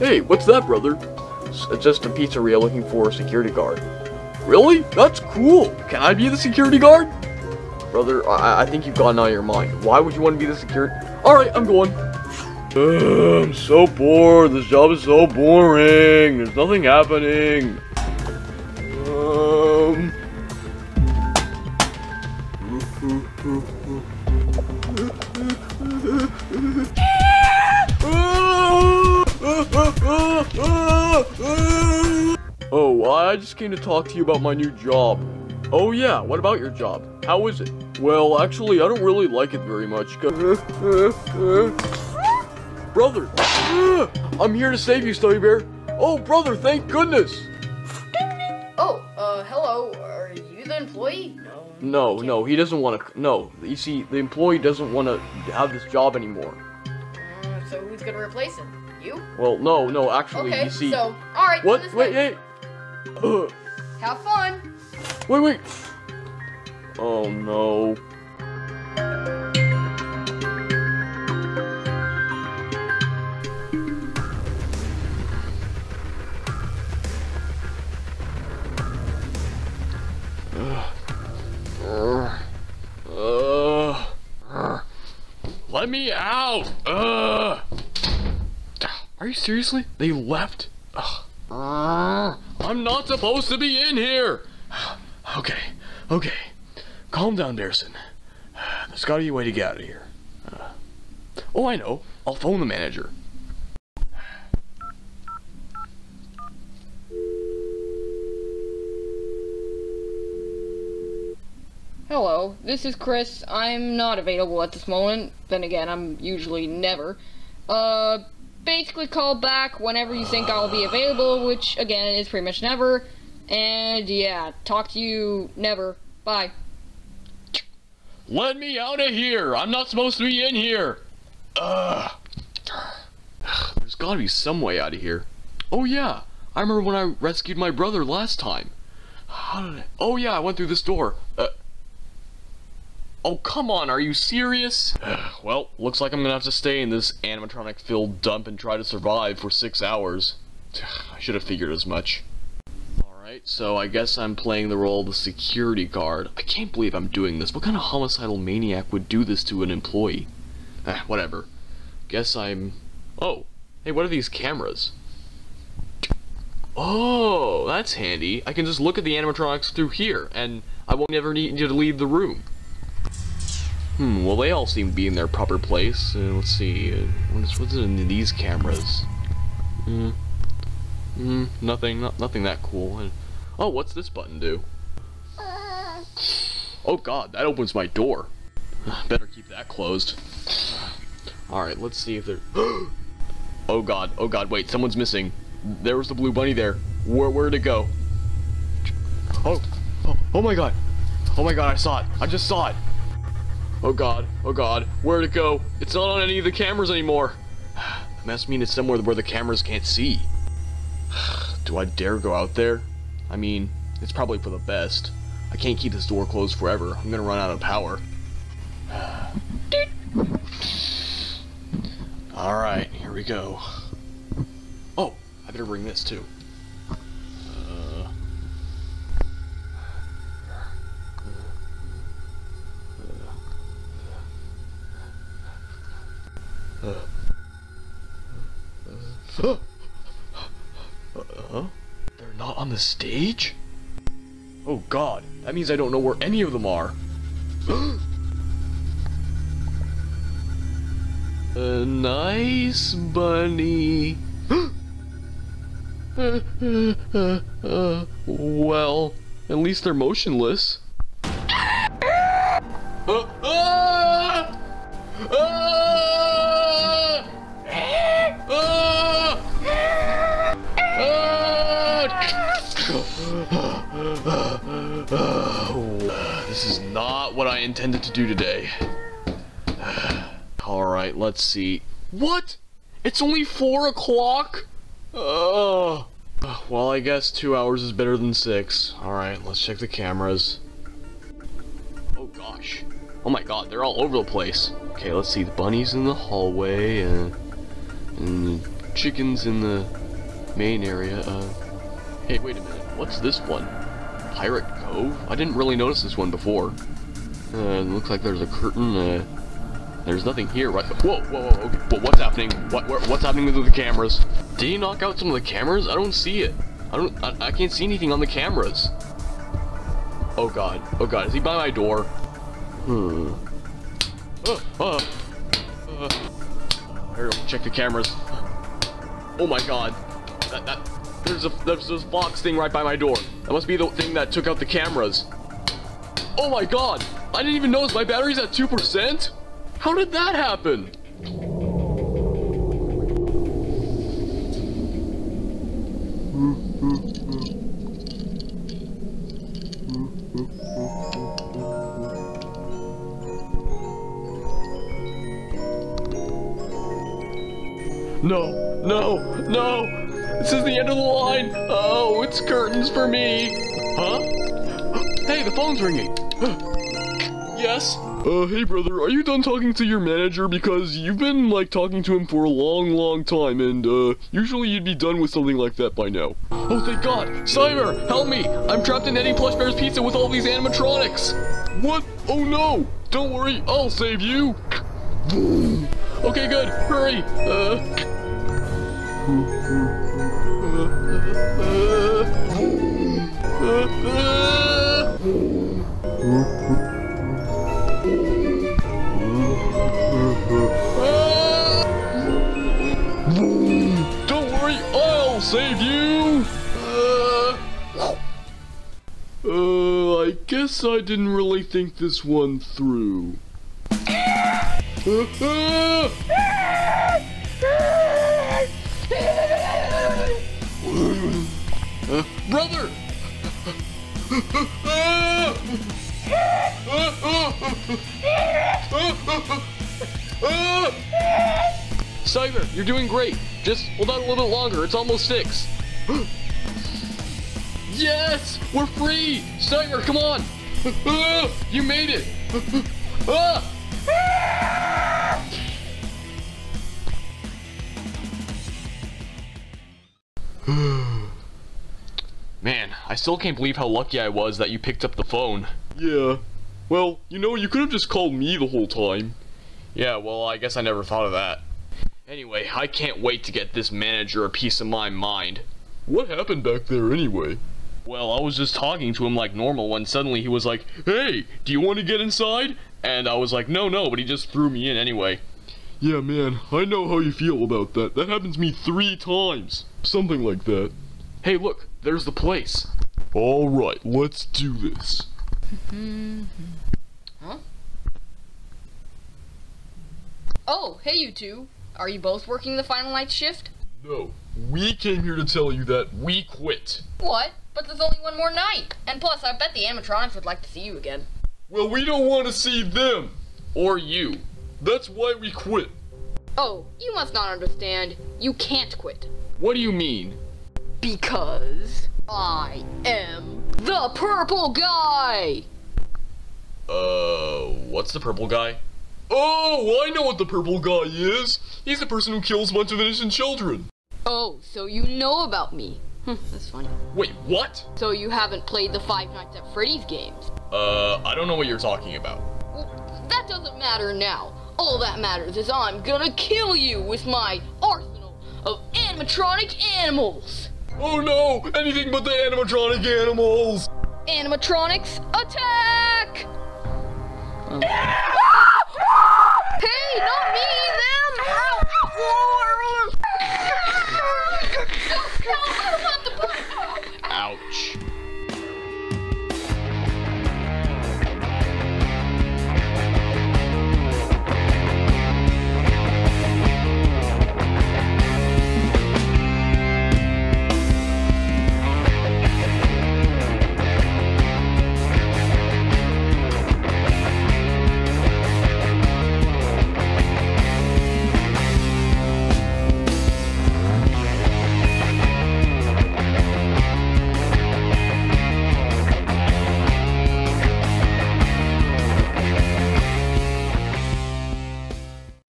Hey, what's that, brother? S- just a pizzeria looking for a security guard. Really? That's cool. Can I be the security guard? Brother, I, I think you've gotten out of your mind. Why would you want to be the security? Alright, I'm going. Uh, I'm so bored. This job is so boring. There's nothing happening. Oh, I just came to talk to you about my new job. Oh yeah, what about your job? How is it? Well, actually, I don't really like it very much, brother! I'm here to save you, Stuffie Bear. Oh, brother, thank goodness! Oh, uh, hello. Are you the employee? No. No, no, he doesn't want to. No, you see, the employee doesn't want to have this job anymore. Uh, so who's gonna replace him? You? Well, no, no, actually, Okay, you see. so, alright, what? this Wait, way. hey! Have fun. Wait, wait! Oh no. Let me out! Ugh. Seriously? They left? Ugh. I'm not supposed to be in here! Okay, okay. Calm down, Bearson. There's gotta be a way to get out of here. Oh, I know. I'll phone the manager. Hello, this is Chris. I'm not available at this moment. Then again, I'm usually never. Uh, basically call back whenever you think I'll be available, which again is pretty much never. And yeah, talk to you never. Bye. Let me out of here! I'm not supposed to be in here! Ugh. There's gotta be some way out of here. Oh yeah, I remember when I rescued my brother last time. How did I... Oh yeah, I went through this door. Uh... Oh come on, are you serious? Well, looks like I'm gonna have to stay in this animatronic-filled dump and try to survive for six hours. I should have figured as much. Alright, so I guess I'm playing the role of the security guard. I can't believe I'm doing this. What kind of homicidal maniac would do this to an employee? Eh, whatever. Guess I'm... Oh, hey, what are these cameras? Oh, that's handy. I can just look at the animatronics through here, and I won't ever need to leave the room. Hmm, well they all seem to be in their proper place. Uh, let's see, uh, what's, what's in these cameras? Hmm. Hmm, nothing, not, nothing that cool. And, oh, what's this button do? Oh god, that opens my door. Better keep that closed. Alright, let's see if there... oh god, oh god, wait, someone's missing. There was the blue bunny there. Where, where'd it go? Oh, oh, oh my god. Oh my god, I saw it. I just saw it. Oh god, oh god, where'd it go? It's not on any of the cameras anymore. That must mean it's somewhere where the cameras can't see. Do I dare go out there? I mean, it's probably for the best. I can't keep this door closed forever. I'm gonna run out of power. Alright, here we go. Oh, I better bring this too. Uh, uh, they're not on the stage? Oh god, that means I don't know where any of them are. A nice bunny. Well, at least they're motionless. Uh, ah! Ah! Ah! This is not what I intended to do today. Alright, let's see. What? It's only four o'clock? Oh. Well, I guess two hours is better than six. Alright, let's check the cameras. Oh gosh. Oh my god, they're all over the place. Okay, let's see. The bunny's in the hallway, and, and chickens in the main area. Uh, hey, wait a minute. What's this one? Pirate Cove? I didn't really notice this one before. Uh, looks like there's a curtain. Uh, there's nothing here, right? Whoa, whoa, whoa, okay. What's happening? What, what's happening with the cameras? Did he knock out some of the cameras? I don't see it. I don't, I, I can't see anything on the cameras. Oh god, oh god, is he by my door? Hmm. Uh, uh, uh. Here, check the cameras. Oh my god. That, that, there's a, there's this box thing right by my door. That must be the thing that took out the cameras. Oh my god! I didn't even notice my battery's at 2%? How did that happen? No, no, no! This is the end of the line! Oh, it's curtains for me! Huh? Hey, the phone's ringing! yes? Uh, hey brother, are you done talking to your manager? Because you've been, like, talking to him for a long, long time, and, uh, usually you'd be done with something like that by now. Oh, thank God! Cyber, help me! I'm trapped in Eddie Plushbear's Pizza with all these animatronics! What? Oh no! Don't worry, I'll save you! okay, good, hurry! Uh... Don't worry, I'll save you! Uh, uh, I guess I didn't really think this one through. Uh, brother! Cyber, you're doing great. Just hold on a little bit longer. It's almost six. yes! We're free! Cyber, come on! you made it! I still can't believe how lucky I was that you picked up the phone. Yeah. Well, you know, you could have just called me the whole time. Yeah, well, I guess I never thought of that. Anyway, I can't wait to get this manager a piece of my mind. What happened back there anyway? Well, I was just talking to him like normal when suddenly he was like, Hey, do you want to get inside? And I was like, no, no, but he just threw me in anyway. Yeah, man, I know how you feel about that. That happens to me three times. Something like that. Hey, look, there's the place. Alright, let's do this. Mm-hmm. huh? Oh, hey you two. Are you both working the final night shift? No, we came here to tell you that we quit. What? But there's only one more night. And plus, I bet the animatronics would like to see you again. Well, we don't want to see them. Or you. That's why we quit. Oh, you must not understand. You can't quit. What do you mean? Because I am the purple guy! Uh, what's the purple guy? Oh, I know what the purple guy is. He's the person who kills a bunch of innocent children. Oh, so you know about me. That's funny. Wait, what? So you haven't played the Five Nights at Freddy's games? Uh, I don't know what you're talking about. Well, that doesn't matter now. All that matters is I'm gonna kill you with my arsenal of animatronic animals. Oh no! Anything but the animatronic animals! Animatronics, attack! Oh. hey, not me!